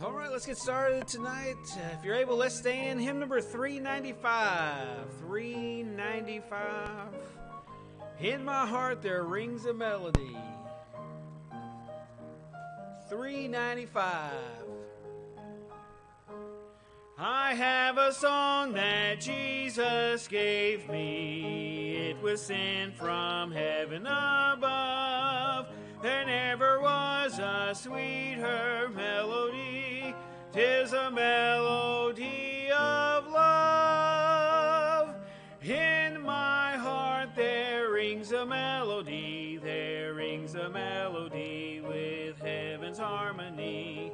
All right, let's get started tonight. Uh, if you're able, let's stay in Hymn number 395. 395. In my heart there rings a melody. 395. I have a song that Jesus gave me. It was sent from heaven above. There never was a sweeter melody. Tis a melody of love. In my heart there rings a melody. There rings a melody with heaven's harmony.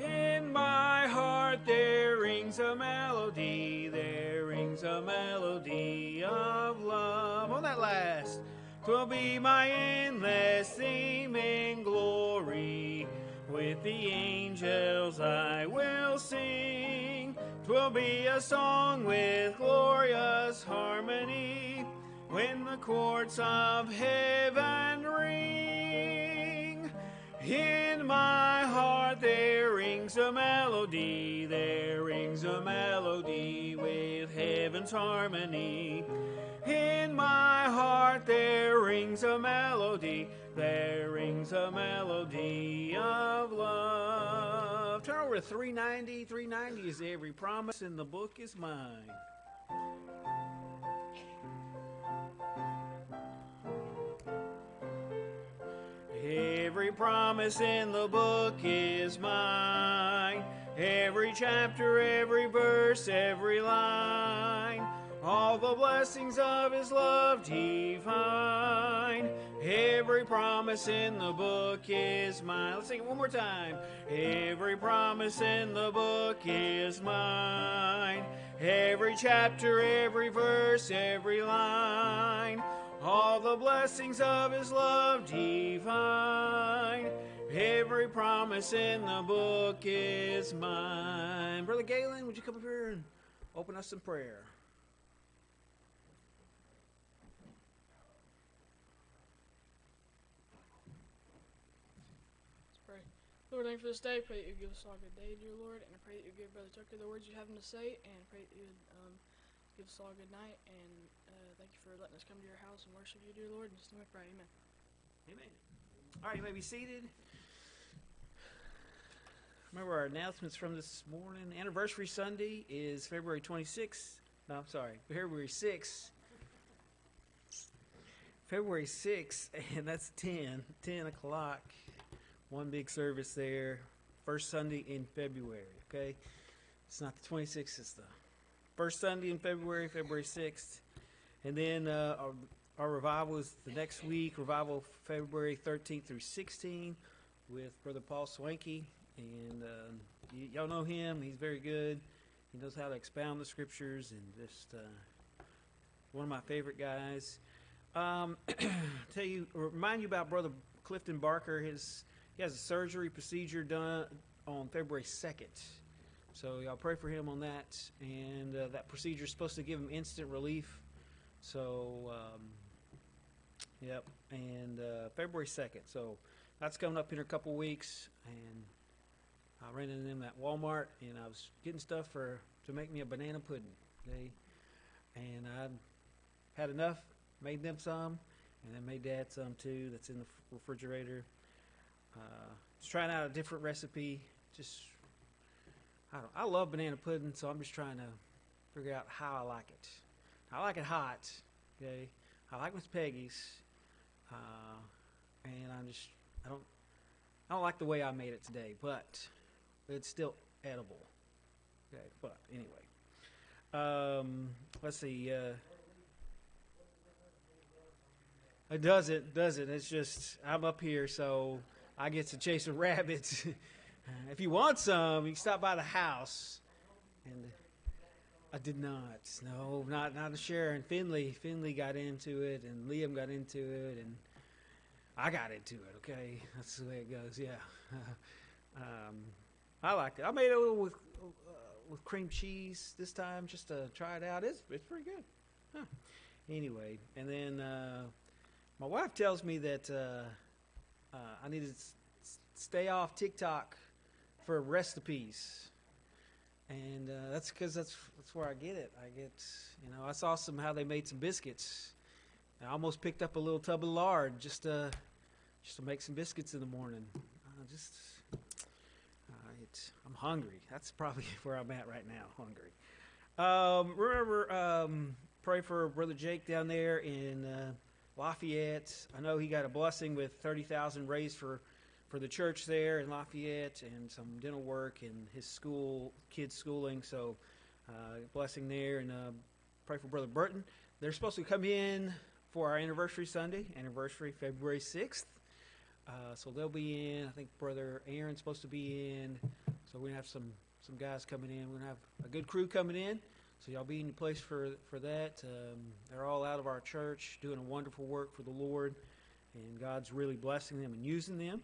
In my heart there rings a melody. There rings a melody of love. On that last. Twill be my endless theme in glory. With the angels I will sing. Twill be a song with glorious harmony. When the courts of heaven ring. In my heart there rings a melody. There rings a melody with heaven's harmony. In my heart there rings a melody, there rings a melody of love. Turn over to 390. 390 is every promise in the book is mine. Every promise in the book is mine. Every chapter, every verse, every line all the blessings of his love divine. Every promise in the book is mine. Let's sing it one more time. Every promise in the book is mine. Every chapter, every verse, every line. All the blessings of his love divine. Every promise in the book is mine. Brother Galen, would you come up here and open us in prayer? Lord, thank you for this day. Pray that you give us all a good day, dear Lord, and I pray that you give Brother Tucker the words you have him to say, and I pray that you um, give us all a good night. And uh, thank you for letting us come to your house and worship you, dear Lord. And just my pray, Amen. Amen. All right, you may be seated. Remember our announcements from this morning. Anniversary Sunday is February 26th. No, I'm sorry, February 6th. February 6th, and that's 10, 10 o'clock one big service there, first Sunday in February. Okay, it's not the 26th; it's the first Sunday in February, February 6th, and then uh, our, our revival is the next week. Revival February 13th through 16th with Brother Paul Swanky, and uh, y- y'all know him. He's very good. He knows how to expound the scriptures, and just uh, one of my favorite guys. Um, tell you, remind you about Brother Clifton Barker. His he has a surgery procedure done on February 2nd. So y'all pray for him on that. And uh, that procedure is supposed to give him instant relief. So, um, yep. And uh, February 2nd. So that's coming up in a couple weeks. And I ran into them at Walmart and I was getting stuff for to make me a banana pudding. And I had enough, made them some, and then made dad some too. That's in the refrigerator. Uh, just trying out a different recipe. Just I don't. I love banana pudding, so I'm just trying to figure out how I like it. I like it hot. Okay. I like Miss Peggy's, uh, and I'm just I don't I don't like the way I made it today, but it's still edible. Okay. But anyway, um, let's see. Uh, it doesn't, doesn't. It's just I'm up here, so I get to chase a rabbit. if you want some, you can stop by the house. And I did not. No, not not a share. And Finley, Finley got into it, and Liam got into it, and I got into it. Okay, that's the way it goes. Yeah. um, I like it. I made it a little with uh, with cream cheese this time just to try it out. It's it's pretty good. Huh. Anyway, and then uh, my wife tells me that. Uh, uh, I need to s- stay off TikTok for recipes, and uh, that's because that's that's where I get it. I get you know I saw some how they made some biscuits. I almost picked up a little tub of lard just to just to make some biscuits in the morning. Uh, just uh, it's, I'm hungry. That's probably where I'm at right now. Hungry. Um, remember, um, pray for brother Jake down there in uh, Lafayette. I know he got a blessing with thirty thousand raised for for the church there in Lafayette and some dental work and his school kids schooling. So uh, blessing there and uh, pray for brother Burton. They're supposed to come in for our anniversary Sunday, anniversary February sixth. Uh, so they'll be in. I think brother Aaron's supposed to be in. So we're gonna have some some guys coming in. We're gonna have a good crew coming in. So y'all be in your place for for that. Um, they're all out of our church, doing a wonderful work for the Lord, and God's really blessing them and using them.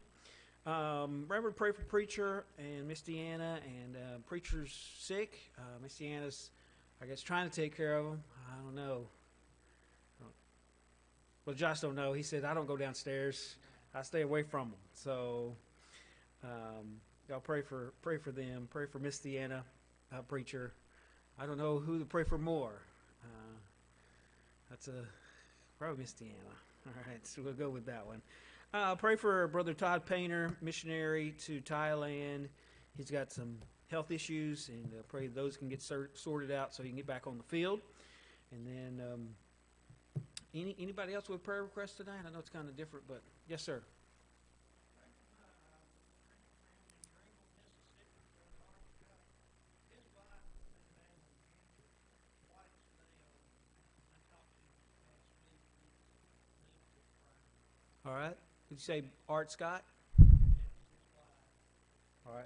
Um, remember to pray for preacher and Miss Deanna, and uh, preacher's sick. Uh, Miss Deanna's, I guess, trying to take care of him. I don't know. Well, Josh don't know. He said I don't go downstairs. I stay away from them. So, um, y'all pray for pray for them. Pray for Miss Deanna, uh, preacher. I don't know who to pray for more. Uh, that's a probably Miss Deanna. All right, so we'll go with that one. Uh, pray for Brother Todd Painter, missionary to Thailand. He's got some health issues, and uh, pray those can get sor- sorted out so he can get back on the field. And then, um, any anybody else with prayer requests tonight? I know it's kind of different, but yes, sir. Right. Did you say Art Scott? All right.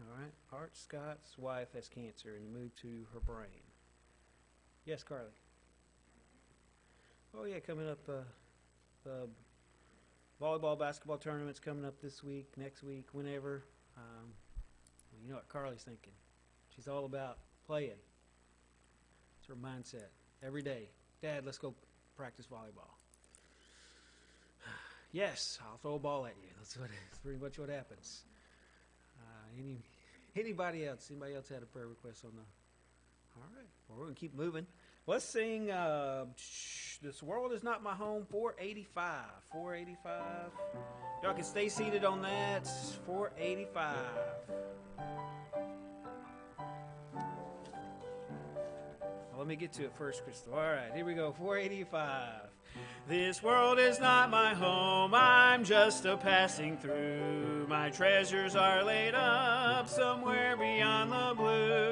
All right. Art Scott's wife has cancer and moved to her brain. Yes, Carly. Oh yeah, coming up. Uh, the volleyball, basketball tournaments coming up this week, next week, whenever. Um, you know what Carly's thinking. She's all about playing. It's her mindset every day. Dad, let's go practice volleyball. Yes, I'll throw a ball at you. That's what. That's pretty much what happens. Uh, any anybody else? Anybody else had a prayer request on the? All right. Well, we're gonna keep moving. Let's sing. Uh, this world is not my home. 485. 485. Y'all can stay seated on that. 485. Let me get to it first, Crystal. All right, here we go. 485. This world is not my home, I'm just a passing through. My treasures are laid up somewhere beyond the blue.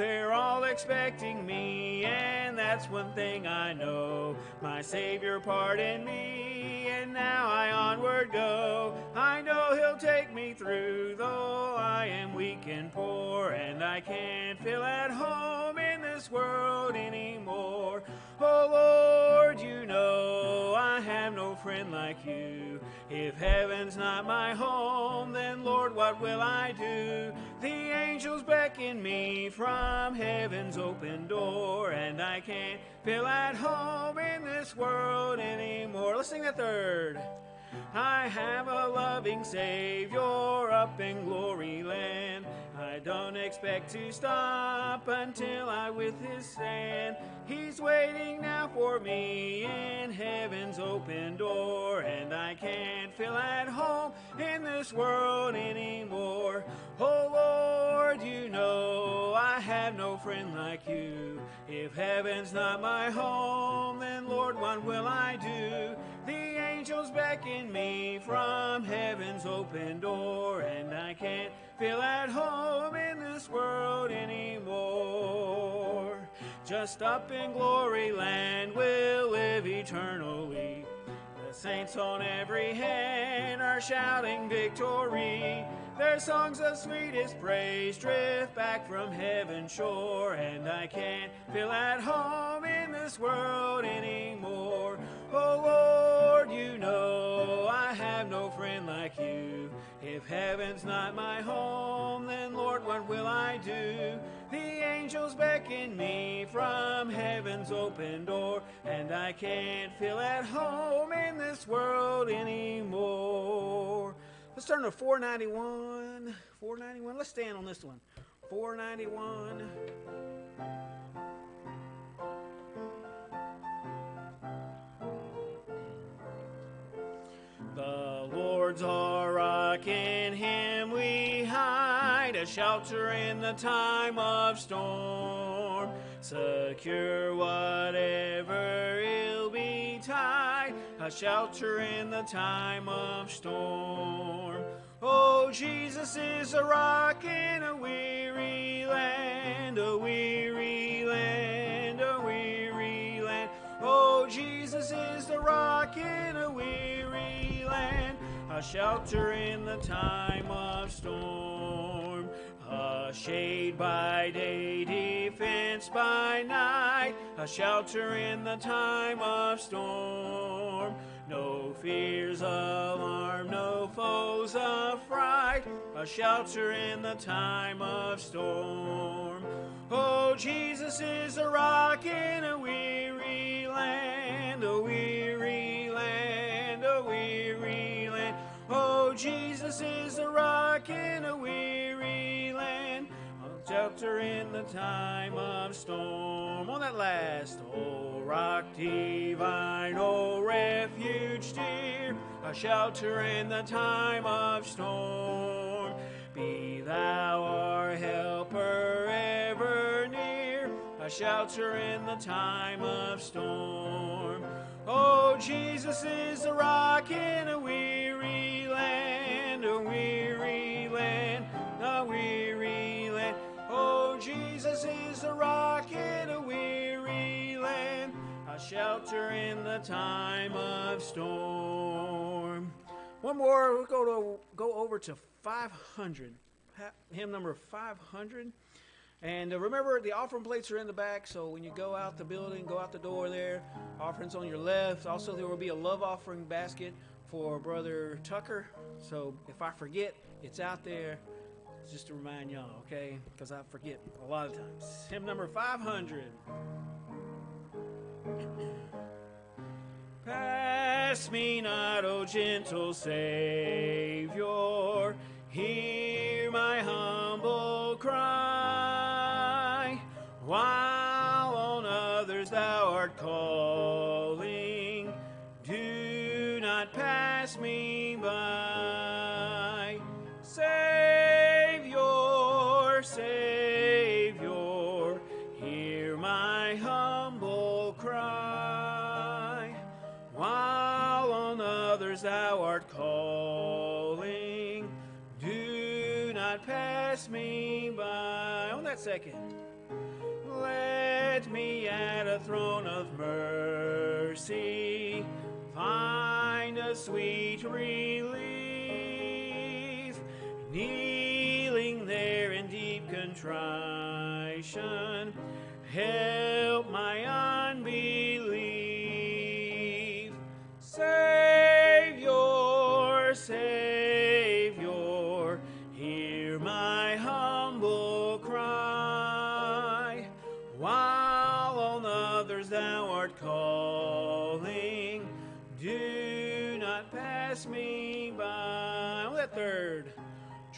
They're all expecting me, and that's one thing I know. My Savior pardoned me, and now I onward go. I know He'll take me through, though I am weak and poor, and I can't feel at home in this world friend like you. If heaven's not my home, then Lord, what will I do? The angels beckon me from heaven's open door, and I can't feel at home in this world anymore. Let's sing the third. I have a loving Savior up in glory land. I don't expect to stop until I with his hand. He's waiting now for me in heaven's open door, and I can't feel at home in this world anymore. Oh Lord, you know I have no friend like you. If heaven's not my home, then Lord, what will I do? Angels beckon me from heaven's open door, and I can't feel at home in this world anymore. Just up in glory land we'll live eternally. The saints on every hand are shouting victory. Their songs of sweetest praise drift back from heaven's shore, and I can't feel at home in this world anymore. Oh Lord, you know I have no friend like you. If heaven's not my home, then Lord, what will I do? The angels beckon me from heaven's open door, and I can't feel at home in this world anymore. Let's turn to 491. 491. Let's stand on this one. 491. Lord's our rock, in Him we hide, a shelter in the time of storm. Secure whatever ill betide, a shelter in the time of storm. Oh, Jesus is a rock in a weary land, a weary land, a weary land. Oh, Jesus is the rock in a weary a shelter in the time of storm. A shade by day, defense by night, a shelter in the time of storm. No fears of harm, no foes of fright, a shelter in the time of storm. Oh, Jesus is a rock in a weary land, a weary Jesus is a rock in a weary land, a shelter in the time of storm. On that last, oh, rock divine, oh, refuge dear, a shelter in the time of storm. Be thou our helper ever near, a shelter in the time of storm. Oh, Jesus is a rock in a weary land, a weary land, a weary land. Oh, Jesus is a rock in a weary land, a shelter in the time of storm. One more, we'll go to go over to 500, hymn number 500. And uh, remember, the offering plates are in the back, so when you go out the building, go out the door there, offerings on your left. Also, there will be a love offering basket for Brother Tucker. So if I forget, it's out there. Just to remind y'all, okay? Because I forget a lot of times. Hymn number 500. Pass me not, O gentle Savior, hear my humble cry. While pass me by. On that second, let me at a throne of mercy find a sweet relief, kneeling there in deep contrition. Help my unbelief. Savior, Savior,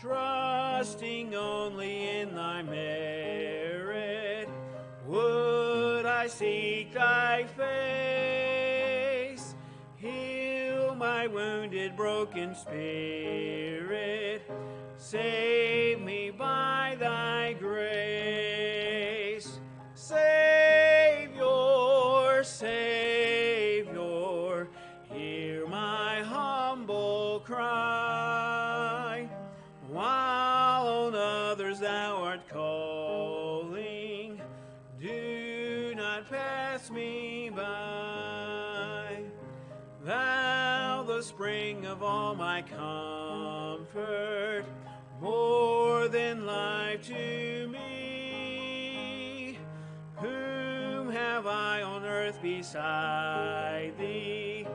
trusting only in thy merit, would I seek thy face. Heal my wounded, broken spirit. Save me by all my comfort, more than life to me. Whom have I on earth beside thee?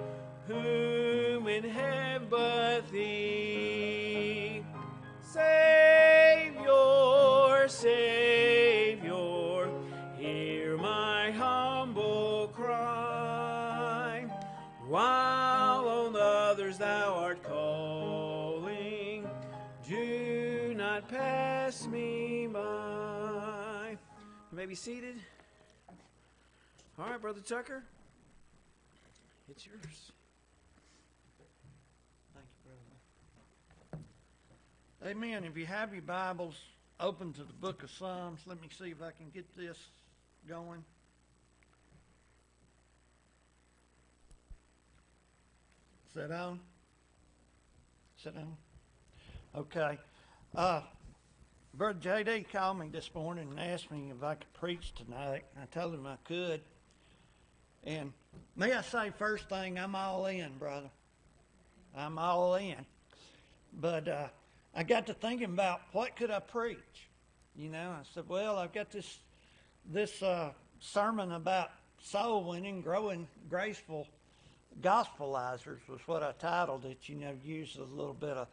Whom in heaven but thee? Savior, Savior, may be seated. All right, Brother Tucker. It's yours. Thank you, brother. Amen. If you have your Bibles open to the book of Psalms, let me see if I can get this going. Sit down. Sit down. Okay. Uh, Brother JD called me this morning and asked me if I could preach tonight. I told him I could. And may I say, first thing, I'm all in, brother. I'm all in. But uh, I got to thinking about what could I preach. You know, I said, well, I've got this this uh, sermon about soul winning, growing graceful gospelizers was what I titled it. You know, used a little bit of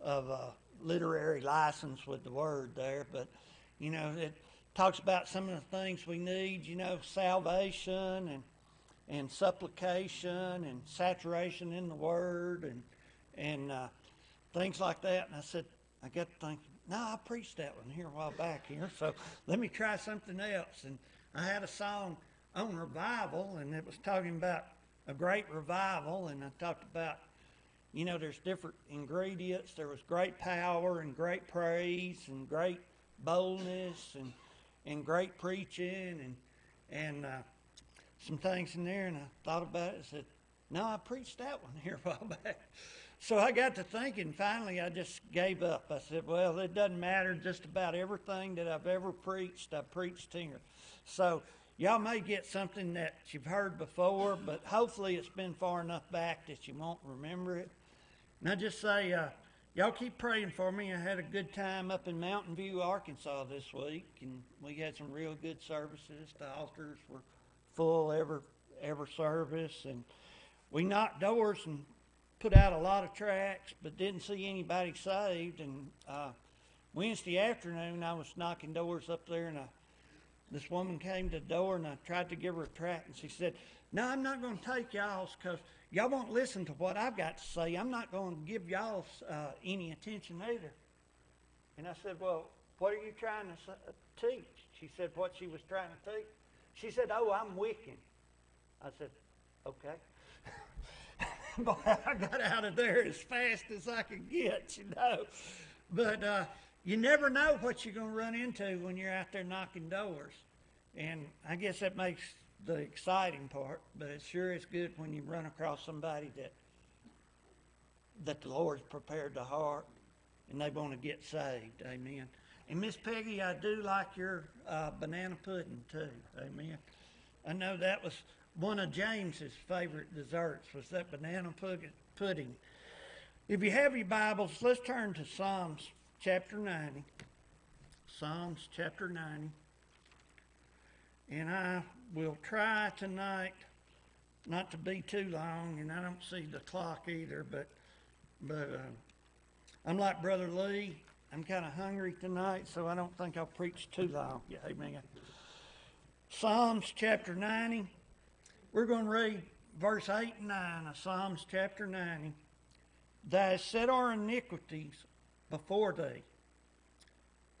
of uh, literary license with the word there, but you know, it talks about some of the things we need. You know, salvation and and supplication and saturation in the word and and uh, things like that. And I said, I got to thinking, no, I preached that one here a while back here, so let me try something else. And I had a song on revival, and it was talking about a great revival, and I talked about, you know, there's different ingredients. There was great power and great praise and great boldness and and great preaching and and uh, some things in there, and I thought about it and said, no, I preached that one here a while back. So I got to thinking, finally, I just gave up. I said, well, it doesn't matter. Just about everything that I've ever preached, I preached here. So y'all may get something that you've heard before, but hopefully it's been far enough back that you won't remember it. And I just say, uh, y'all keep praying for me. I had a good time up in Mountain View, Arkansas this week, and we had some real good services. The altars were full every every service, and we knocked doors and put out a lot of tracts, but didn't see anybody saved. And uh, Wednesday afternoon, I was knocking doors up there, and I, this woman came to the door, and I tried to give her a tract, and she said, "No, I'm not going to take y'all's because y'all won't listen to what I've got to say. I'm not going to give y'all uh, any attention either." And I said, "Well, what are you trying to teach?" She said, "What she was trying to teach." She said, "Oh, I'm Wiccan." I said, "Okay." Boy, I got out of there as fast as I could get, you know. But uh, you never know what you're going to run into when you're out there knocking doors. And I guess that makes the exciting part, but it sure is good when you run across somebody that that the Lord's prepared the heart and they want to get saved. Amen. And Miss Peggy, I do like your uh, banana pudding too. Amen. I know that was one of James's favorite desserts was that banana pudding. If you have your Bibles, let's turn to Psalms chapter 90. Psalms chapter 90. And I will try tonight not to be too long, and I don't see the clock either, but but uh, I'm like Brother Lee. I'm kind of hungry tonight, so I don't think I'll preach too long. Yeah, amen. Psalms chapter 90. We're going to read verse 8 and 9 of Psalms chapter 90. Thou set our iniquities before thee,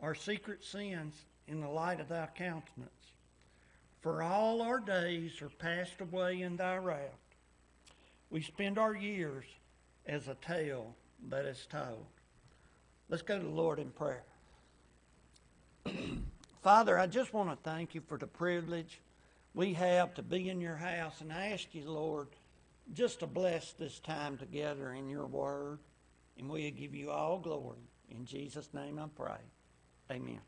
our secret sins in the light of thy countenance. For all our days are passed away in thy wrath. We spend our years as a tale that is told. Let's go to the Lord in prayer. Father, I just want to thank you for the privilege we have to be in your house, and I ask you, Lord, just to bless this time together in your word, and we'll give you all glory. In Jesus' name I pray. Amen.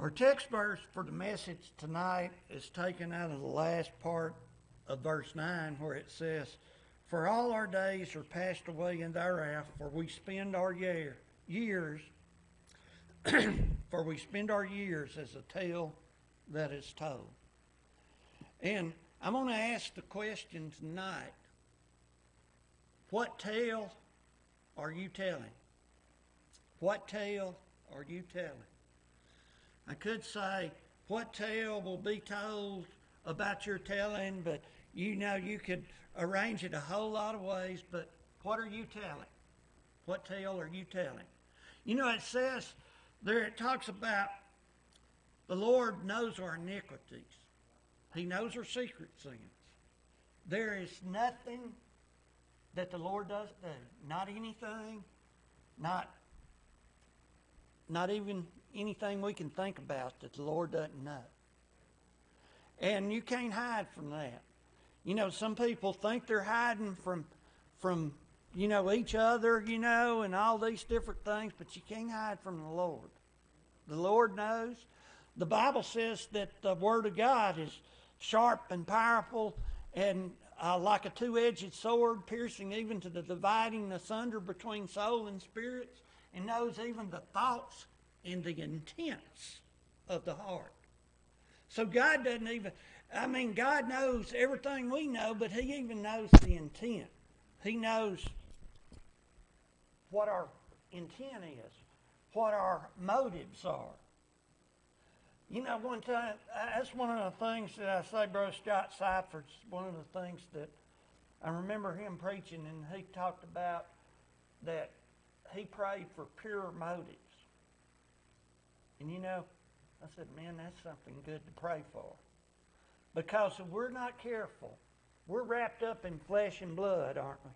Our text verse for the message tonight is taken out of the last part of verse 9 where it says, For all our days are passed away in thereof, for we spend our year, years, for we spend our years as a tale that is told. And I'm going to ask the question tonight what tale are you telling? What tale are you telling? I could say, what tale will be told about your telling, but you know you could arrange it a whole lot of ways, but what are you telling? What tale are you telling? You know, it says there, it talks about the Lord knows our iniquities. He knows our secret sins. There is nothing that the Lord doesn't do. Uh, not anything, not not even anything we can think about that the Lord doesn't know. And you can't hide from that. You know, some people think they're hiding from from you know each other, you know, and all these different things, but you can't hide from the Lord. The Lord knows. The Bible says that the Word of God is sharp and powerful and uh, like a two-edged sword, piercing even to the dividing asunder between soul and spirits, and knows even the thoughts and the intents of the heart. So God doesn't even, I mean, God knows everything we know, but He even knows the intent. He knows what our intent is, what our motives are. You know, one time, that's one of the things that I say, Brother Scott Seiferd's one of the things that I remember him preaching, and he talked about that he prayed for pure motives. And you know, I said, man, that's something good to pray for. Because if we're not careful, we're wrapped up in flesh and blood, aren't we?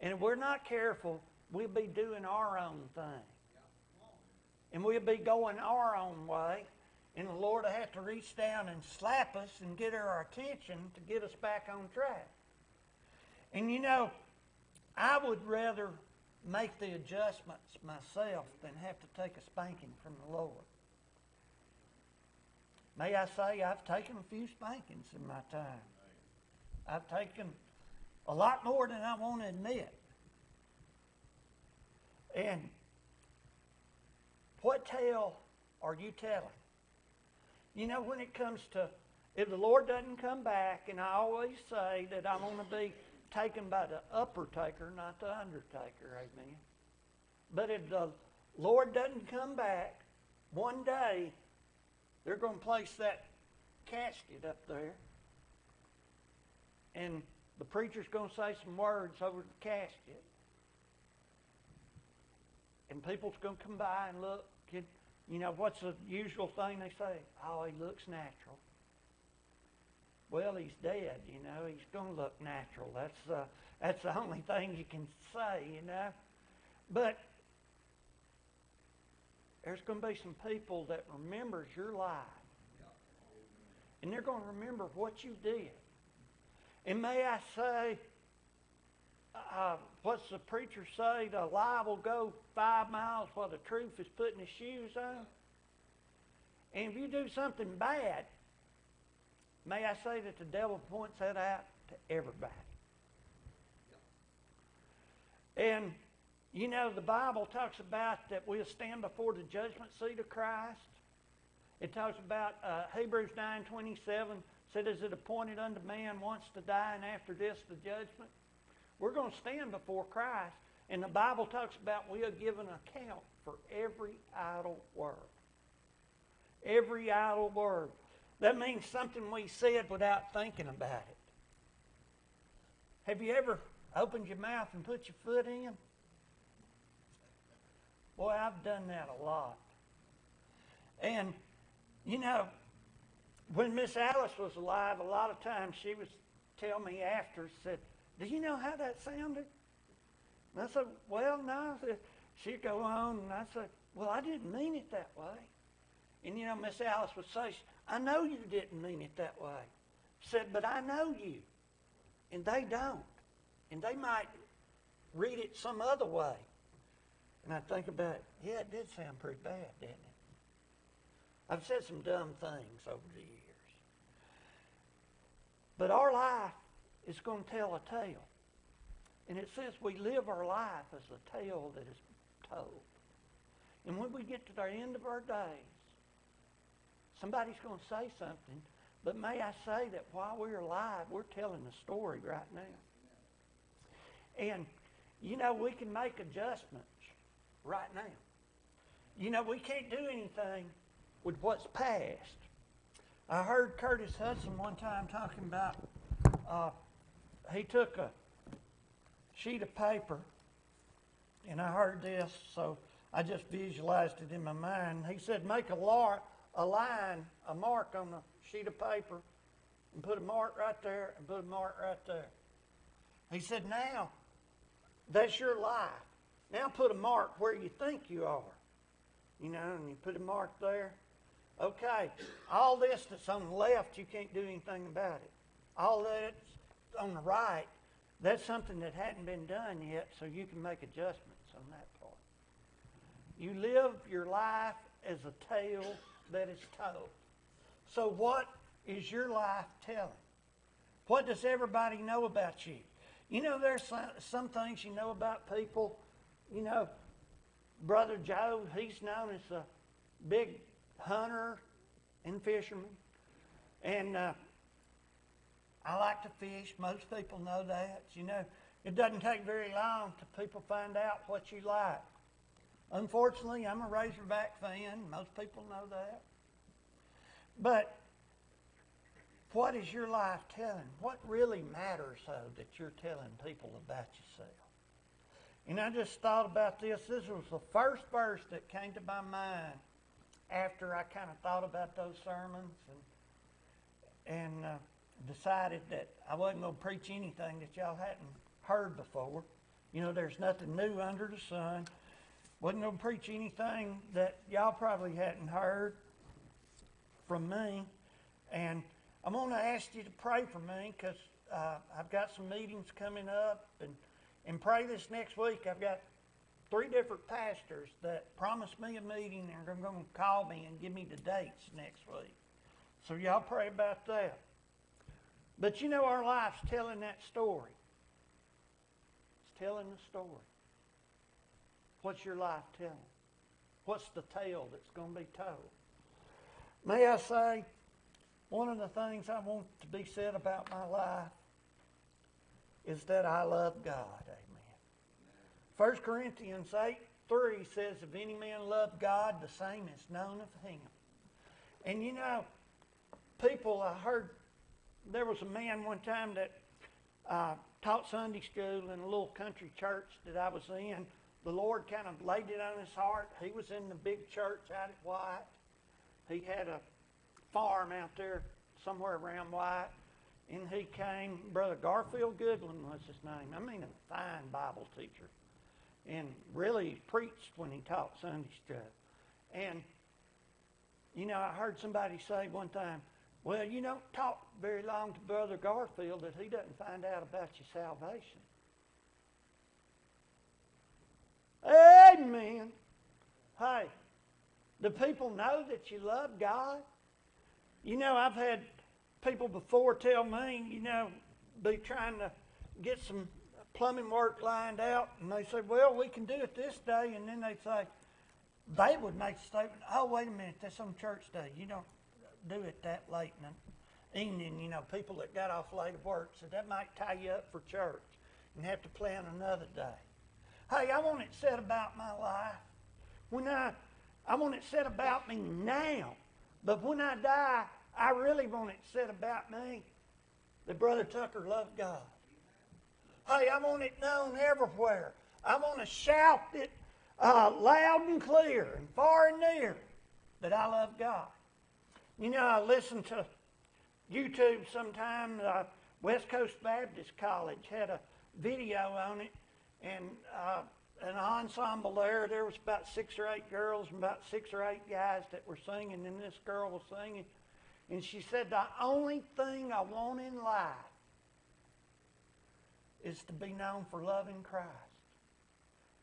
And if we're not careful, we'll be doing our own thing. And we'll be going our own way. And the Lord will have to reach down and slap us and get our attention to get us back on track. And you know, I would rather make the adjustments myself than have to take a spanking from the Lord. May I say, I've taken a few spankings in my time. I've taken a lot more than I want to admit. And what tale are you telling? You know, when it comes to, if the Lord doesn't come back, and I always say that I'm going to be taken by the upper taker, not the undertaker, amen. But if the Lord doesn't come back, one day they're going to place that casket up there, and the preacher's going to say some words over the casket, and people's going to come by and look. You know, what's the usual thing they say? Oh, he looks natural. Well, he's dead, you know. He's going to look natural. That's uh, that's the only thing you can say, you know. But there's going to be some people that remembers your life, and they're going to remember what you did. And may I say, uh, what's the preacher say? The lie will go five miles while the truth is putting his shoes on. And if you do something bad, may I say that the devil points that out to everybody. And, you know, the Bible talks about that we'll stand before the judgment seat of Christ. It talks about uh, Hebrews 9.27 said, Is it appointed unto man once to die and after this the judgment? We're going to stand before Christ. And the Bible talks about we are given account for every idle word. Every idle word. That means something we said without thinking about it. Have you ever opened your mouth and put your foot in? Boy, I've done that a lot. And, you know, when Miss Alice was alive, a lot of times she would tell me after, said, Do you know how that sounded? And I said, Well, no. She'd go on, and I said, Well, I didn't mean it that way. And, you know, Miss Alice would say, I know you didn't mean it that way. Said, But I know you. And they don't. And they might read it some other way. And I think about, yeah, it did sound pretty bad, didn't it? I've said some dumb things over the years. But our life is going to tell a tale. And it says we live our life as a tale that is told. And when we get to the end of our days, somebody's going to say something. But may I say that while we're alive, we're telling a story right now. And, you know, we can make adjustments right now. You know, we can't do anything with what's past. I heard Curtis Hutson one time talking about, uh, he took a sheet of paper, and I heard this, so I just visualized it in my mind. He said, make a, lar- a line, a mark on the sheet of paper, and put a mark right there, and put a mark right there. He said, now, that's your life. Now put a mark where you think you are. You know, and you put a mark there. Okay, all this that's on the left, you can't do anything about it. All that's on the right, that's something that hadn't been done yet, so you can make adjustments on that part. You live your life as a tale that is told. So, what is your life telling? What does everybody know about you? You know, there's some, some things you know about people. You know, Brother Joe, he's known as a big hunter and fisherman. And uh, I like to fish. Most people know that. You know, it doesn't take very long to people find out what you like. Unfortunately, I'm a Razorback fan. Most people know that. But what is your life telling? What really matters, though, that you're telling people about yourself? And I just thought about this. This was the first verse that came to my mind after I kind of thought about those sermons and and uh, decided that I wasn't going to preach anything that y'all hadn't heard before. You know, there's nothing new under the sun. Wasn't going to preach anything that y'all probably hadn't heard from me. And I'm going to ask you to pray for me because uh, I've got some meetings coming up and, and pray this next week. I've got three different pastors that promised me a meeting and are going to call me and give me the dates next week. So y'all pray about that. But you know, our life's telling that story. It's telling the story. What's your life telling? What's the tale that's going to be told? May I say, one of the things I want to be said about my life is that I love God. Amen. 1 Corinthians 8 3 says, If any man love God, the same is known of him. And you know, people, I heard there was a man one time that uh, taught Sunday school in a little country church that I was in. The Lord kind of laid it on his heart. He was in the big church out at White. He had a farm out there somewhere around White. And he came, Brother Garfield Goodwin was his name. I mean, a fine Bible teacher. And really preached when he taught Sunday school. And, you know, I heard somebody say one time, well, you don't talk very long to Brother Garfield that he doesn't find out about your salvation. Amen. Hey, do people know that you love God? You know, I've had people before tell me, you know, be trying to get some plumbing work lined out, and they say, well, we can do it this day, and then they say, they would make a statement, oh, wait a minute, that's on church day. You don't do it that late in the evening. You know, people that got off late at work said that might tie you up for church and have to plan another day. Hey, I want it said about my life. When I, I want it said about me now. But when I die, I really want it said about me that Brother Tucker loved God. Hey, I want it known everywhere. I want to shout it uh, loud and clear and far and near that I love God. You know, I listen to YouTube sometimes. Uh, West Coast Baptist College had a video on it, and uh, an ensemble there. There was about six or eight girls and about six or eight guys that were singing, and this girl was singing, and she said, "The only thing I want in life is to be known for loving Christ,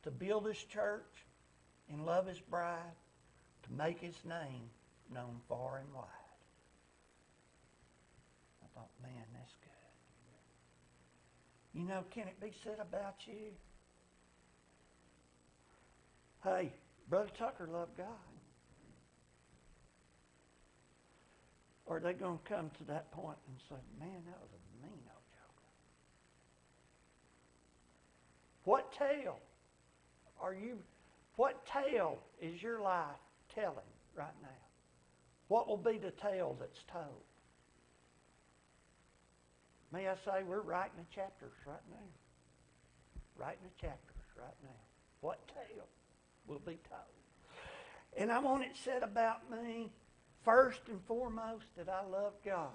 to build His church and love His bride, to make His name known far and wide." I thought, man, that's good. You know, can it be said about you? Hey, Brother Tucker loved God. Or are they going to come to that point and say, man, that was a mean old joker? What tale are you, what tale is your life telling right now? What will be the tale that's told? May I say, we're writing the chapters right now. Writing the chapters right now. What tale will be told? And I want it said about me, first and foremost, that I love God.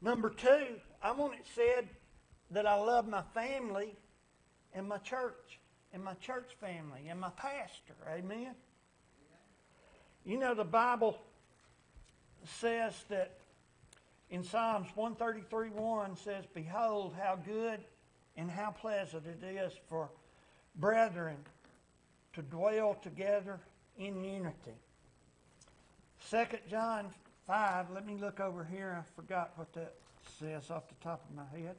Number two, I want it said that I love my family and my church and my church family and my pastor. Amen. You know, the Bible says that in Psalms 133 1 says, Behold, how good and how pleasant it is for brethren to dwell together in unity. 2 John 5, let me look over here. I forgot what that says off the top of my head.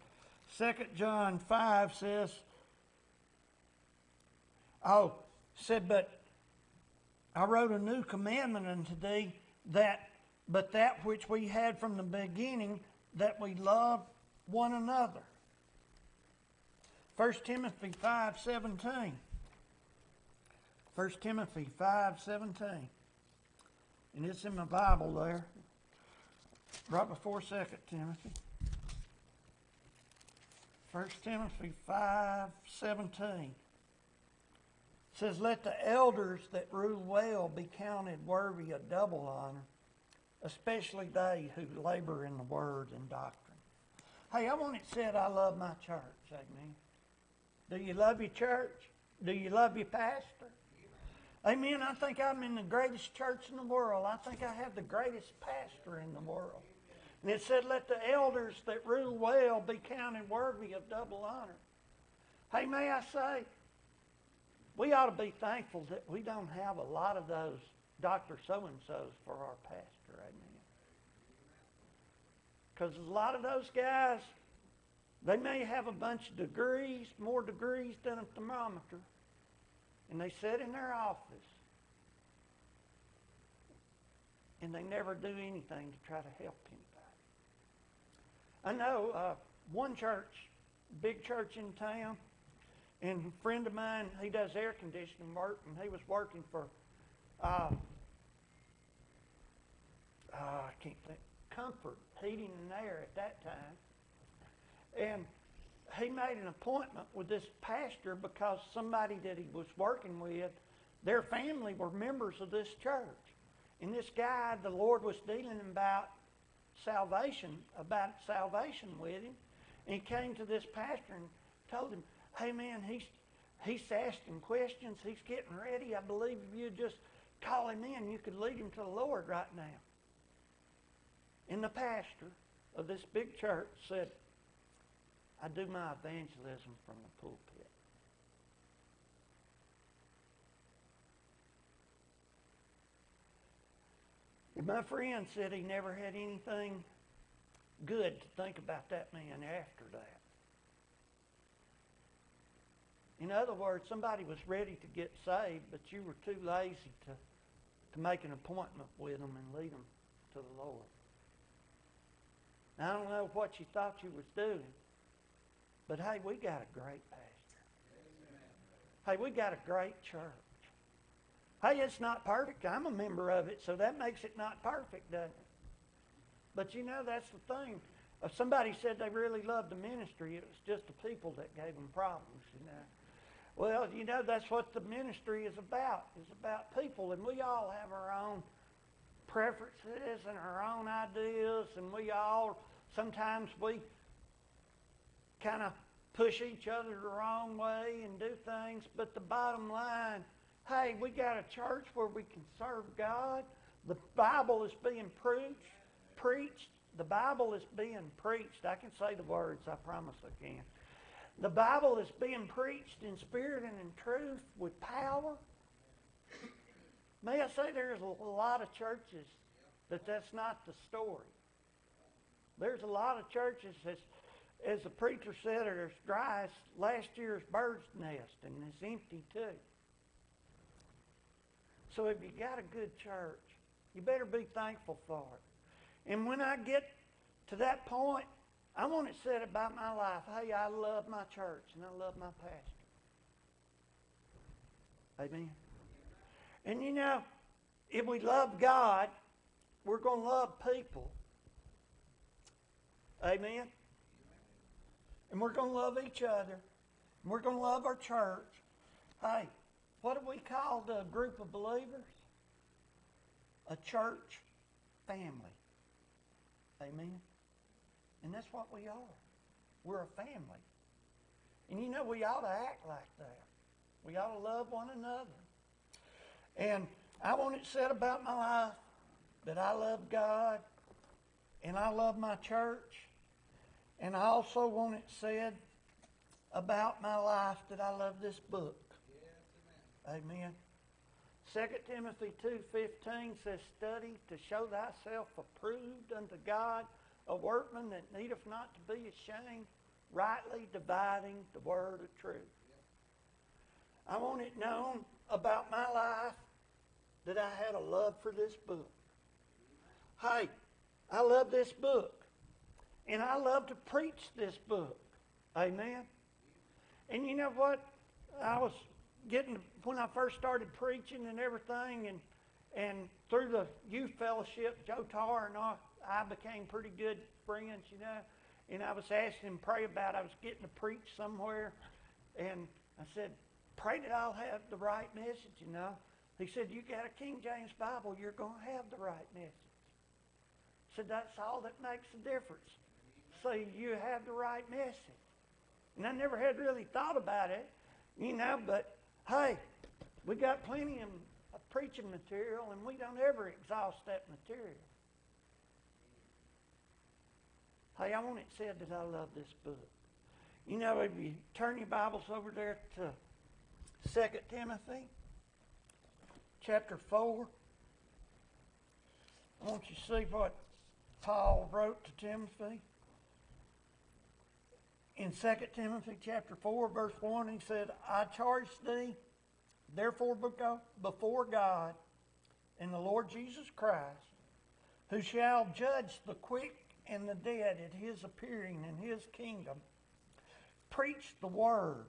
2 John 5 says, Oh, said, but I wrote a new commandment unto thee that but that which we had from the beginning, that we love one another. 1 Timothy 5:17. 1 Timothy 5:17. And it's in my Bible there. Right before 2 Timothy. 1 Timothy 5:17 says, Let the elders that rule well be counted worthy of double honor, especially they who labor in the word and doctrine. Hey, I want it said I love my church. Amen. Do you love your church? Do you love your pastor? Amen. I think I'm in the greatest church in the world. I think I have the greatest pastor in the world. And it said, Let the elders that rule well be counted worthy of double honor. Hey, may I say, we ought to be thankful that we don't have a lot of those Dr. So and so's for our pastor. Because a lot of those guys, they may have a bunch of degrees, more degrees than a thermometer, and they sit in their office and they never do anything to try to help anybody. I know uh, one church, big church in town, and a friend of mine, he does air conditioning work, and he was working for, uh, uh, I can't think, Comfort Heating and Air at that time. And he made an appointment with this pastor because somebody that he was working with, their family were members of this church. And this guy, the Lord was dealing about salvation, about salvation with him. And he came to this pastor and told him, hey man, he's he's asking questions, he's getting ready. I believe if you just call him in, you could lead him to the Lord right now. And the pastor of this big church said, I do my evangelism from the pulpit. And my friend said he never had anything good to think about that man after that. In other words, somebody was ready to get saved, but you were too lazy to, to make an appointment with them and lead them to the Lord. I don't know what you thought you was doing, but hey, we got a great pastor. Hey, we got a great church. Hey, it's not perfect. I'm a member of it, so that makes it not perfect, doesn't it? But you know, that's the thing. If somebody said they really loved the ministry, it was just the people that gave them problems, you know. Well, you know, that's what the ministry is about. It's about people, and we all have our own preferences and our own ideas, and we all, sometimes we kind of push each other the wrong way and do things, but the bottom line, hey, we got a church where we can serve God. The Bible is being preached, preached. The Bible is being preached. I can say the words, I promise I can. The Bible is being preached in spirit and in truth with power. May I say there's a lot of churches that that's not the story. There's a lot of churches that's as the preacher said, are as dry as last year's bird's nest, and it's empty too. So if you got a good church, you better be thankful for it. And when I get to that point, I want it said about my life, hey, I love my church and I love my pastor. Amen. And you know, if we love God, we're going to love people. Amen. And we're going to love each other. And we're going to love our church. Hey, what do we call the group of believers? A church family. Amen. And that's what we are. We're a family. And you know, we ought to act like that. We ought to love one another. And I want it said about my life that I love God and I love my church. And I also want it said about my life that I love this book. Amen. 2 Timothy 2.15 says, Study to show thyself approved unto God, a workman that needeth not to be ashamed, rightly dividing the word of truth. I want it known about my life that I had a love for this book. Hey, I love this book. And I love to preach this book. Amen. And you know what? I was getting when I first started preaching and everything and and through the youth fellowship, Joe Tar and I, I became pretty good friends, you know. And I was asking him pray about I was getting to preach somewhere and I said, Pray that I'll have the right message, you know. He said, You got a King James Bible, you're gonna have the right message. I said that's all that makes a difference. So you have the right message. And I never had really thought about it, you know, but hey, we got plenty of, of preaching material and we don't ever exhaust that material. Hey, I want it said that I love this book. You know, if you turn your Bibles over there to 2 Timothy chapter 4, I want you to see what Paul wrote to Timothy. In 2 Timothy chapter 4, verse 1, he said, I charge thee, therefore, before God and the Lord Jesus Christ, who shall judge the quick and the dead at his appearing in his kingdom, preach the word,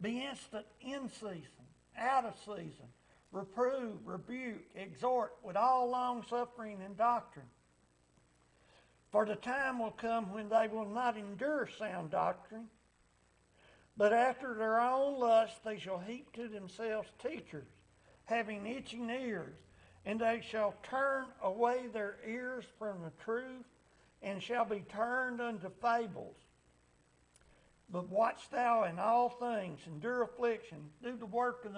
be instant in season, out of season, reprove, rebuke, exhort with all long suffering and doctrine. For the time will come when they will not endure sound doctrine, but after their own lust they shall heap to themselves teachers, having itching ears, and they shall turn away their ears from the truth, and shall be turned unto fables. But watch thou in all things, endure affliction, do the work of,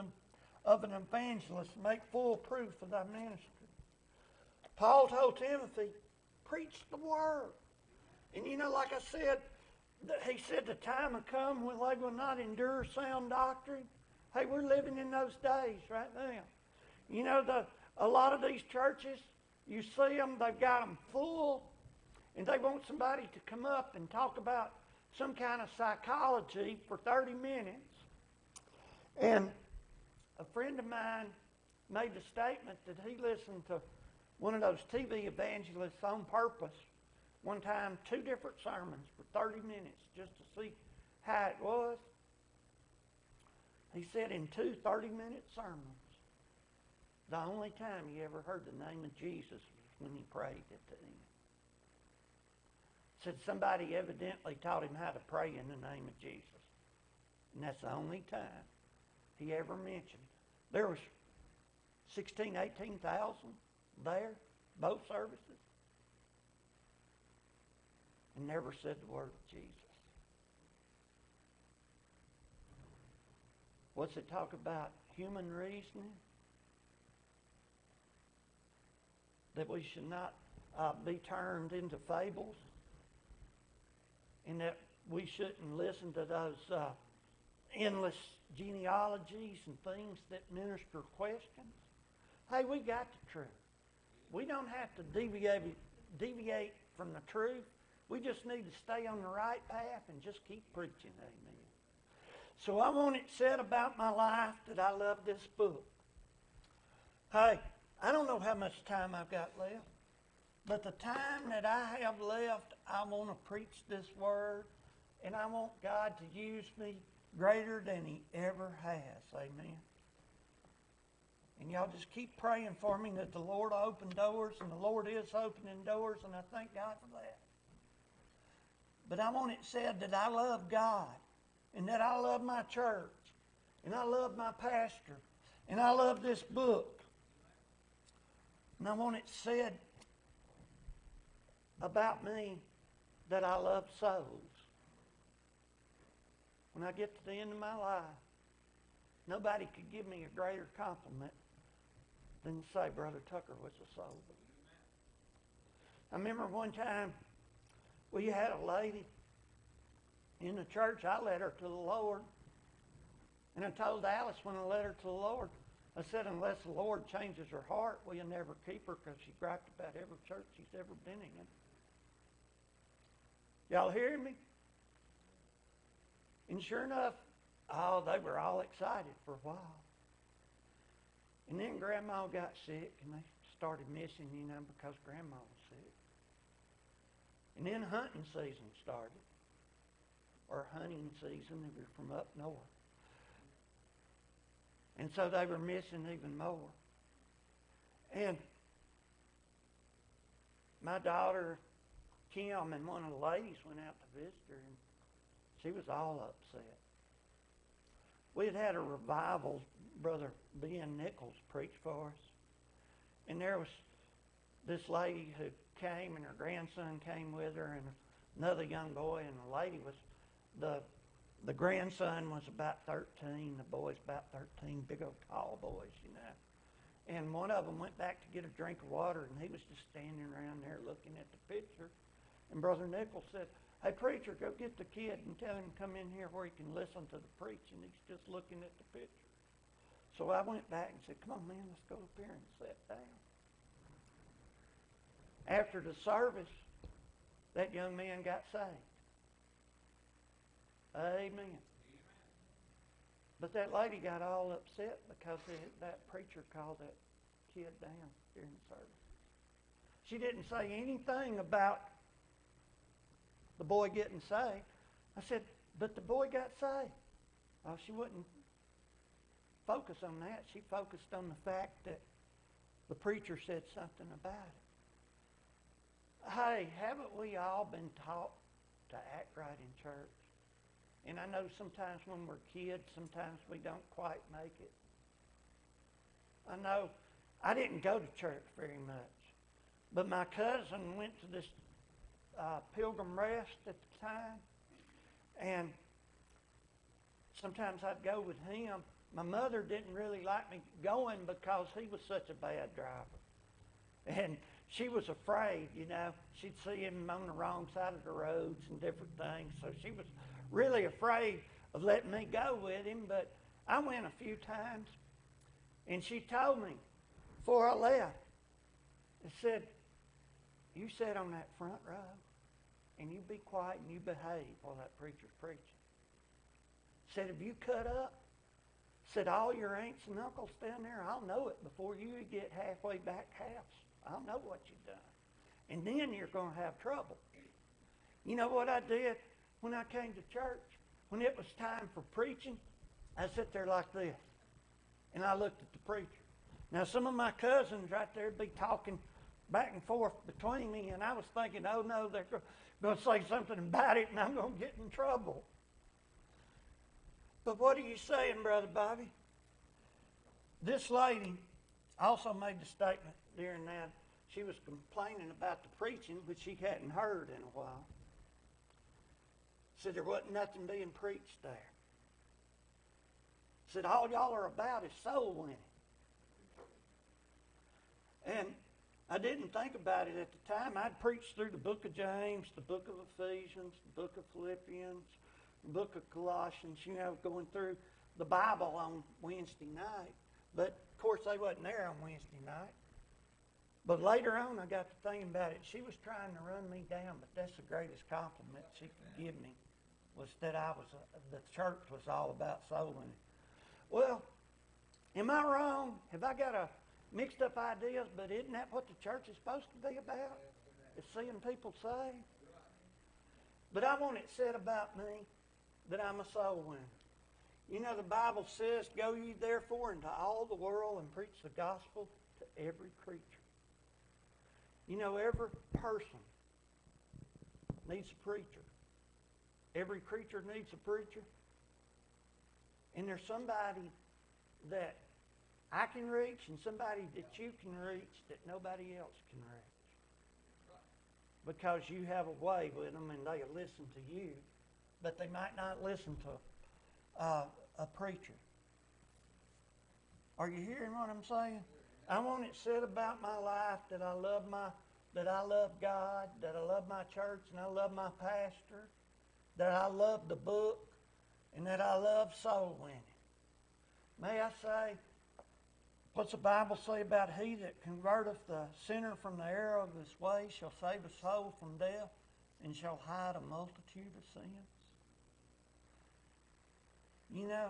of an evangelist, make full proof of thy ministry. Paul told Timothy, preach the word. And you know, like I said, he said the time will come when they will not endure sound doctrine. Hey, we're living in those days right now. You know, the, a lot of these churches, you see them, they've got them full, and they want somebody to come up and talk about some kind of psychology for 30 minutes. And a friend of mine made the statement that he listened to one of those TV evangelists on purpose one time, two different sermons for 30 minutes just to see how it was. He said in two 30 minute sermons, the only time he ever heard the name of Jesus was when he prayed at the end. Said somebody evidently taught him how to pray in the name of Jesus. And that's the only time he ever mentioned. There was 16, 18,000 there, both services, and never said the word of Jesus. What's it talk about? Human reasoning? That we should not uh, be turned into fables? And that we shouldn't listen to those uh, endless genealogies and things that minister questions? Hey, we got the truth. We don't have to deviate, deviate from the truth. We just need to stay on the right path and just keep preaching. Amen. So I want it said about my life that I love this book. Hey, I don't know how much time I've got left, but the time that I have left, I want to preach this word, and I want God to use me greater than He ever has. Amen. And y'all just keep praying for me that the Lord open doors, and the Lord is opening doors, and I thank God for that. But I want it said that I love God, and that I love my church, and I love my pastor, and I love this book. And I want it said about me that I love souls. When I get to the end of my life, nobody could give me a greater compliment than say Brother Tucker was a soul. I remember one time we had a lady in the church. I led her to the Lord. And I told Alice when I led her to the Lord, I said, unless the Lord changes her heart, we'll never keep her because she griped about every church she's ever been in. Y'all hear me? And sure enough, oh, they were all excited for a while. And then Grandma got sick, and they started missing, you know, because Grandma was sick. And then hunting season started, or hunting season if you're from up north. And so they were missing even more. And my daughter, Kim, and one of the ladies went out to visit her, and she was all upset. We had had a revival, Brother Ben Nichols preached for us. And there was this lady who came, and her grandson came with her, and another young boy, and the lady was, the the grandson was about 13, the boy's about 13, big old tall boys, you know. And one of them went back to get a drink of water, and he was just standing around there looking at the picture. And Brother Nichols said, Hey, preacher, go get the kid and tell him to come in here where he can listen to the preaching. He's just looking at the picture. So I went back and said, Come on, man, let's go up here and sit down. After the service, that young man got saved. Amen. But that lady got all upset because it, that preacher called that kid down during the service. She didn't say anything about the boy getting saved. I said, but the boy got saved. Oh, she wouldn't focus on that. She focused on the fact that the preacher said something about it. Hey, haven't we all been taught to act right in church? And I know sometimes when we're kids, sometimes we don't quite make it. I know I didn't go to church very much, but my cousin went to this uh, Pilgrim Rest at the time, and sometimes I'd go with him. My mother didn't really like me going because he was such a bad driver. And she was afraid, you know. She'd see him on the wrong side of the roads and different things. So she was really afraid of letting me go with him, but I went a few times. And she told me before I left, it said, You sit on that front row and you be quiet and you behave while that preacher's preaching. Said, If you cut up, said all your aunts and uncles down there, I'll know it before you get halfway back house. I'll know what you've done. And then you're going to have trouble. You know what I did when I came to church? When it was time for preaching, I sit there like this. And I looked at the preacher. Now, some of my cousins right there be talking back and forth between me, and I was thinking, oh no, they're going to say something about it, and I'm going to get in trouble. But what are you saying, Brother Bobby? This lady also made the statement during that. She was complaining about the preaching, which she hadn't heard in a while. Said there wasn't nothing being preached there. Said all y'all are about is soul winning. And I didn't think about it at the time. I'd preached through the book of James, the book of Ephesians, the book of Philippians, book of Colossians, you know, going through the Bible on Wednesday night. But of course they wasn't there on Wednesday night. But later on, I got to thinking about it. She was trying to run me down, but that's the greatest compliment she could give me was that I was uh, the church was all about soul winning. Well, am I wrong? Have I got a mixed up ideas? But isn't that what the church is supposed to be about? Is seeing people saved. But I want it said about me that I'm a soul winner. You know, the Bible says, Go ye therefore into all the world and preach the gospel to every creature. You know, every person needs a preacher. Every creature needs a preacher. And there's somebody that I can reach and somebody that you can reach that nobody else can reach. Because you have a way with them and they'll listen to you, but they might not listen to uh, a preacher. Are you hearing what I'm saying? I want it said about my life that I love my that I love God, that I love my church, and I love my pastor, that I love the book, and that I love soul winning. May I say, what's the Bible say about he that converteth the sinner from the error of his way shall save a soul from death and shall hide a multitude of sins? You know,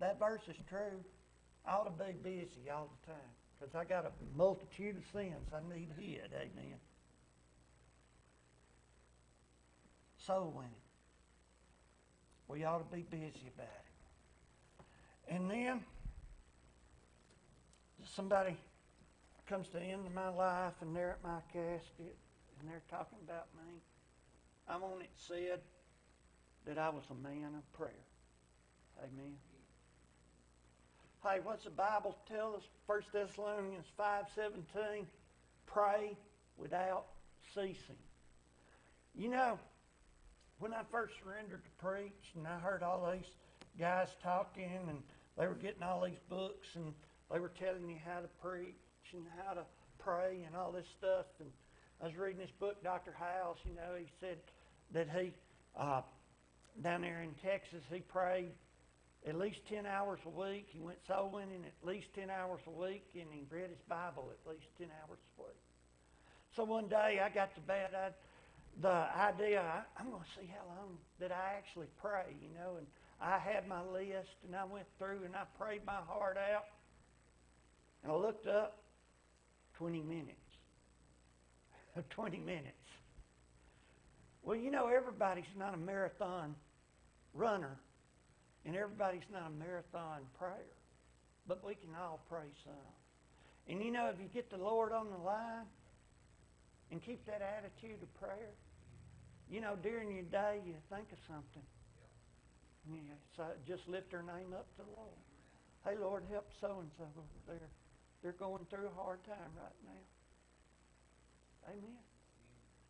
that verse is true. I ought to be busy all the time because I got a multitude of sins I need hid. Amen. Soul winning. We ought to be busy about it. And then somebody comes to the end of my life and they're at my casket and they're talking about me. I want it said that I was a man of prayer. Amen. Hey, what's the Bible tell us? 1 Thessalonians 5.17, pray without ceasing. You know, when I first surrendered to preach and I heard all these guys talking and they were getting all these books and they were telling you how to preach and how to pray and all this stuff. And I was reading this book, Dr. House, you know, he said that he, uh, down there in Texas, he prayed at least 10 hours a week. He went soul winning at least 10 hours a week, and he read his Bible at least 10 hours a week. So one day I got the bad I, the idea I, I'm going to see how long that I actually pray, you know. And I had my list, and I went through and I prayed my heart out. And I looked up 20 minutes. 20 minutes. Well, you know, everybody's not a marathon runner and everybody's not a marathon prayer, but we can all pray some. And you know, if you get the Lord on the line and keep that attitude of prayer, you know, during your day you think of something. You so just lift her name up to the Lord. Hey, Lord, help so and so over there. They're going through a hard time right now. Amen.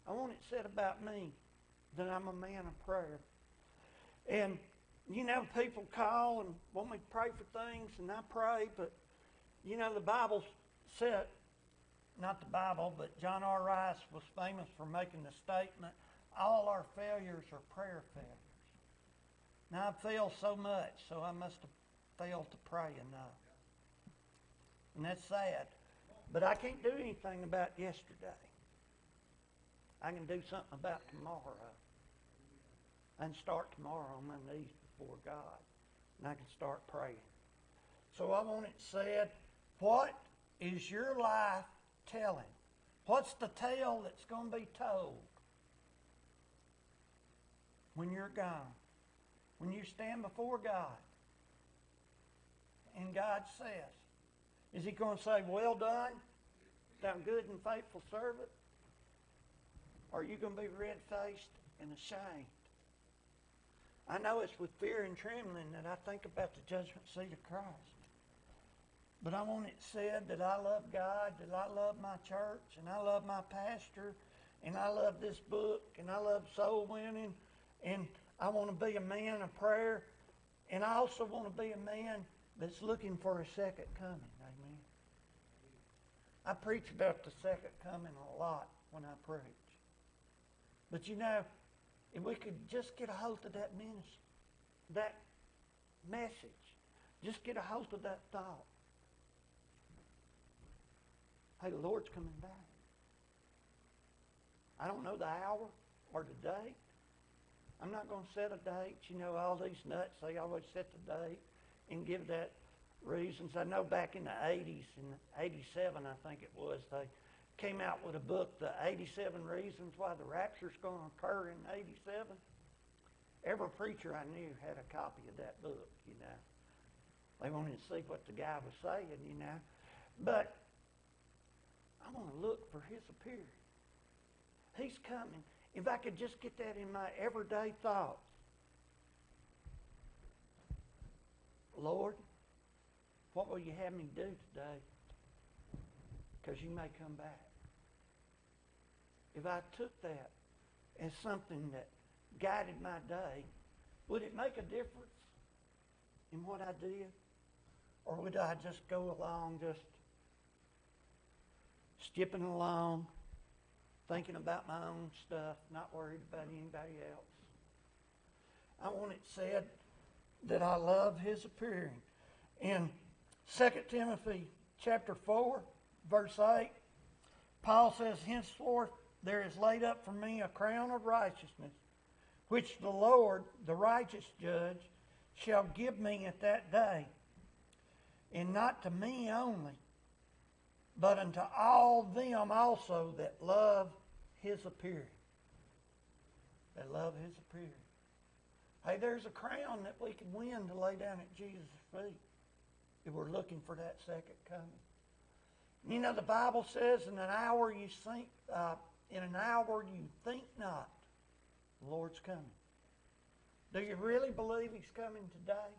I want it said about me that I'm a man of prayer. And you know, people call and want me to pray for things, and I pray, but you know, the Bible said, not the Bible, but John R. Rice was famous for making the statement, all our failures are prayer failures. Now, I've failed so much, so I must have failed to pray enough. And that's sad. But I can't do anything about yesterday. I can do something about tomorrow. and start tomorrow on my knees before God. And I can start praying. So I want it said, what is your life telling? What's the tale that's going to be told when you're gone? When you stand before God and God says, is he going to say, well done, thou good and faithful servant? Or are you going to be red-faced and ashamed? I know it's with fear and trembling that I think about the judgment seat of Christ. But I want it said that I love God, that I love my church, and I love my pastor, and I love this book, and I love soul winning, and I want to be a man of prayer, and I also want to be a man that's looking for a second coming. Amen. I preach about the second coming a lot when I preach. But you know, if we could just get a hold of that ministry, that message, just get a hold of that thought. Hey, the Lord's coming back. I don't know the hour or the date. I'm not going to set a date. You know, all these nuts, they always set the date and give that reasons. I know back in the 80s, in 87, I think it was, they came out with a book, The 87 Reasons Why the Rapture's going to occur in 87. Every preacher I knew had a copy of that book, you know. They wanted to see what the guy was saying, you know. But I want to look for his appearing. He's coming. If I could just get that in my everyday thoughts. Lord, what will you have me do today? Because you may come back. If I took that as something that guided my day, would it make a difference in what I did? Or would I just go along just skipping along, thinking about my own stuff, not worried about anybody else? I want it said that I love his appearing. In 2 Timothy chapter 4, verse 8, Paul says, Henceforth there is laid up for me a crown of righteousness, which the Lord, the righteous judge, shall give me at that day, and not to me only, but unto all them also that love his appearing. That love his appearing. Hey, there's a crown that we can win to lay down at Jesus' feet if we're looking for that second coming. You know, the Bible says, in an hour you think, uh, in an hour you think not, the Lord's coming. Do you really believe He's coming today?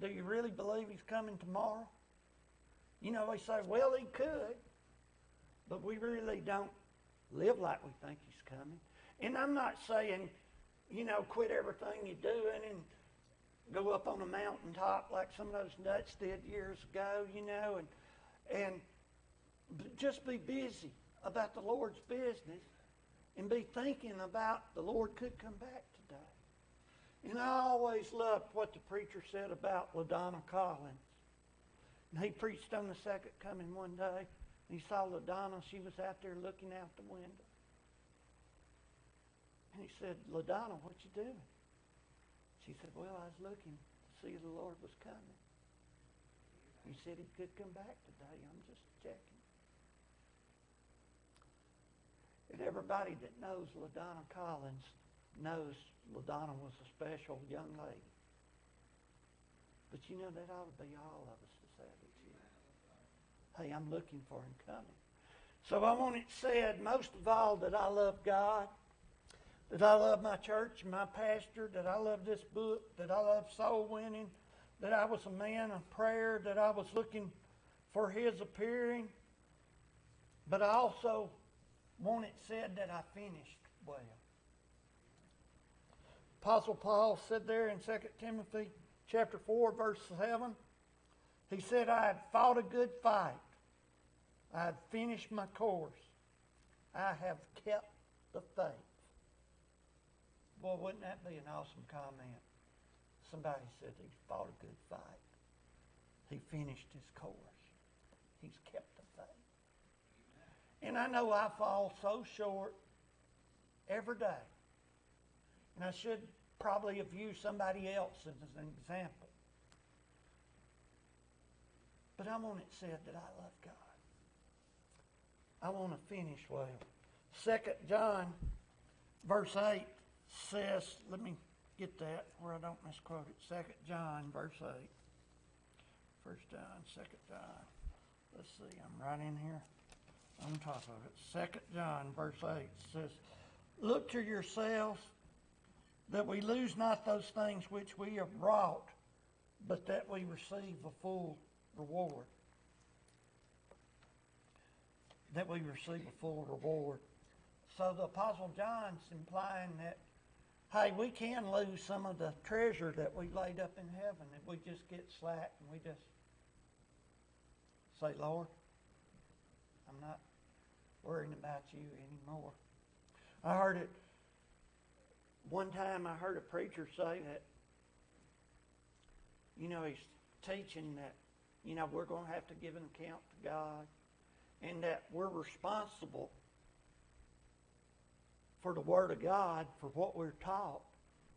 Do you really believe He's coming tomorrow? You know, they say, well, He could, but we really don't live like we think He's coming. And I'm not saying, you know, quit everything you're doing and go up on a mountaintop like some of those nuts did years ago, you know, and and just be busy about the Lord's business and be thinking about the Lord could come back today. And I always loved what the preacher said about LaDonna Collins. And he preached on the second coming one day. And he saw LaDonna. She was out there looking out the window. And he said, LaDonna, what you doing? She said, well, I was looking to see if the Lord was coming. He said he could come back today. I'm just checking. And everybody that knows LaDonna Collins knows LaDonna was a special young lady. But you know, that ought to be all of us this attitude. Hey, I'm looking for him coming. So I want it said, most of all, that I love God, that I love my church my pastor, that I love this book, that I love soul winning, that I was a man of prayer, that I was looking for his appearing. But I also want it said that I finished well. Apostle Paul said there in 2 Timothy chapter 4, verse 7, he said, I had fought a good fight. I had finished my course. I have kept the faith. Boy, wouldn't that be an awesome comment? Somebody said he fought a good fight. He finished his course. He's kept the faith. And I know I fall so short every day. And I should probably have used somebody else as an example. But I want it said that I love God. I want to finish well. Second John, verse 8 says, let me get that where I don't misquote it. Second John, verse 8. First John, Second John. Let's see, I'm right in here on top of it. Second John, verse 8 says, Look to yourselves that we lose not those things which we have wrought, but that we receive a full reward. That we receive a full reward. So the Apostle John's implying that, hey, we can lose some of the treasure that we laid up in heaven if we just get slack and we just say, Lord, I'm not worrying about you anymore. I heard it one time I heard a preacher say that, you know, he's teaching that, you know, we're going to have to give an account to God. and that we're responsible for the Word of God, for what we're taught,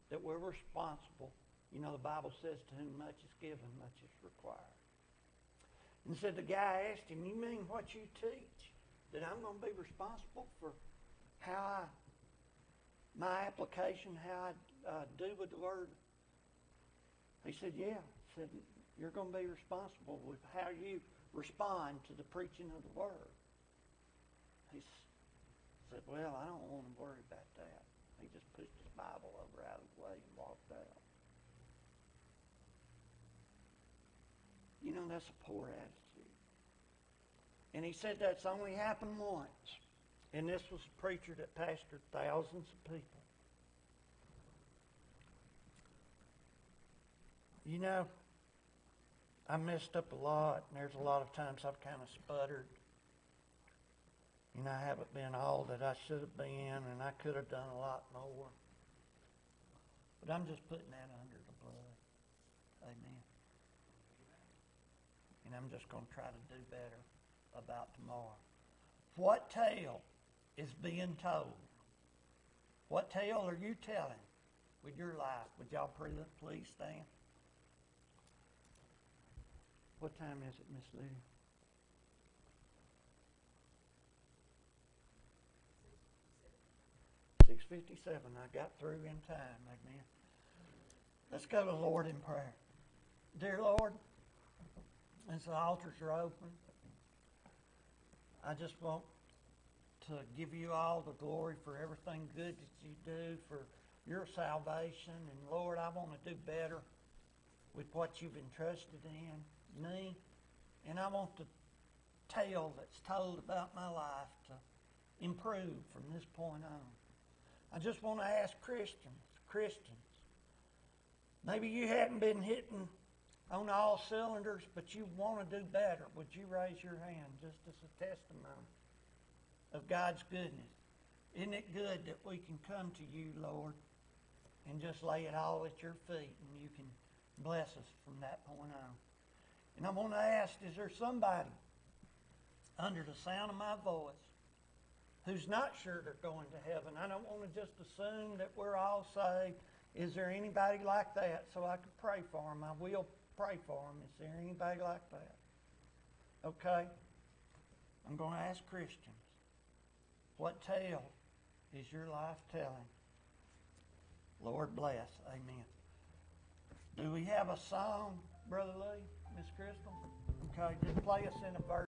that we're responsible. You know, the Bible says, to whom much is given, much is required. And so the guy asked him, You mean what you teach? That I'm going to be responsible for how I, my application, how I uh, do with the Word? He said, Yeah. He said, You're going to be responsible with how you respond to the preaching of the Word. He said, Well, I don't want to worry about that. He just pushed his Bible over out of the way and walked out. You know, that's a poor attitude. And he said that's only happened once. And this was a preacher that pastored thousands of people. You know, I messed up a lot, and there's a lot of times I've kind of sputtered. Know, I haven't been all that I should have been, and I could have done a lot more. But I'm just putting that under the blood. Amen. And I'm just going to try to do better about tomorrow. What tale is being told? What tale are you telling with your life? Would y'all please stand? What time is it, Miss Lydia? Six fifty-seven. I got through in time. Amen. Let's go to the Lord in prayer. Dear Lord, as the altars are open, I just want to give you all the glory for everything good that you do, for your salvation. And Lord, I want to do better with what you've entrusted in me. And I want the tale that's told about my life to improve from this point on. I just want to ask Christians, Christians, maybe you haven't been hitting on all cylinders, but you want to do better. Would you raise your hand just as a testimony of God's goodness? Isn't it good that we can come to you, Lord, and just lay it all at your feet and you can bless us from that point on? And I want to ask, is there somebody under the sound of my voice who's not sure they're going to heaven? I don't want to just assume that we're all saved. Is there anybody like that so I can pray for them? I will pray for them. Is there anybody like that? Okay? I'm going to ask Christians, what tale is your life telling? Lord bless. Amen. Do we have a song, Brother Lee, Miss Crystal? Okay, just play us in a verse.